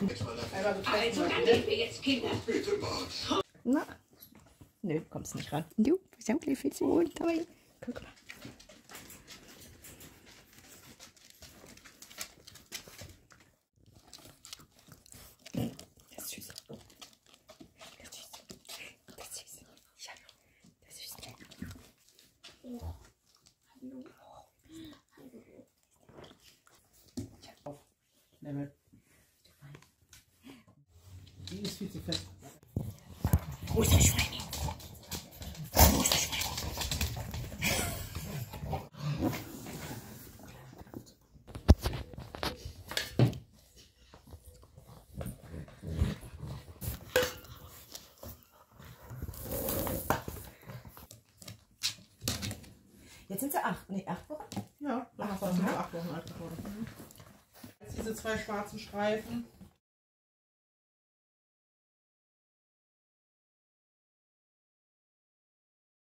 Also, dann nehmen wir jetzt Kinder. Na? Nö, kommst nicht ran. Du, bist ja viel zu runter. Guck mal. Das ist süß. Das ist süß. Das ist süß. Ja, das ist süß. Level. Die ist viel zu fest. Wo ist das Schwein? Wo ist das Schwein? Jetzt sind sie acht, nee, acht Wochen. Ja, hast du also acht Wochen alt geworden. Jetzt diese zwei schwarzen Streifen.